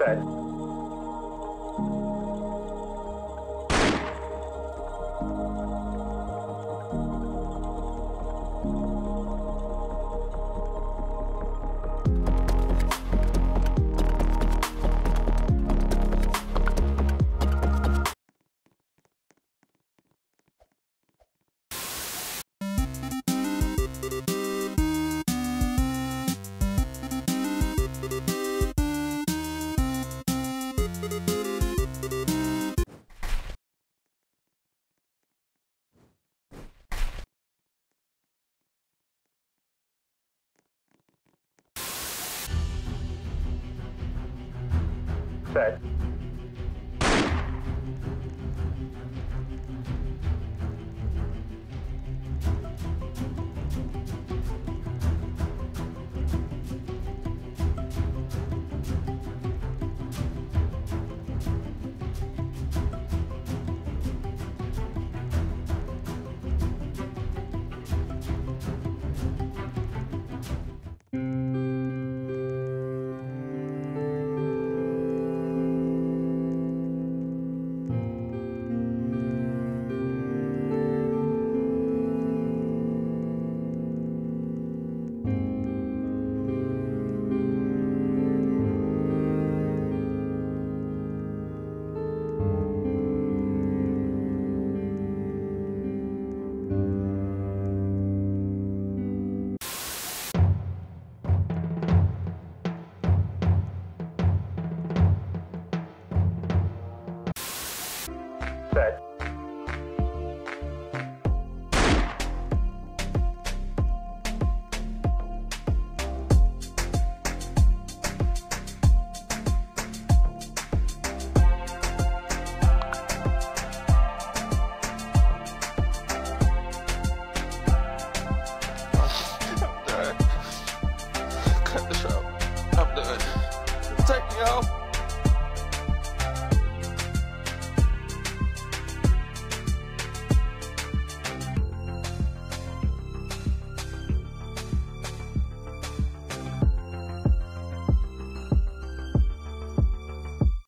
Set. Set. Set.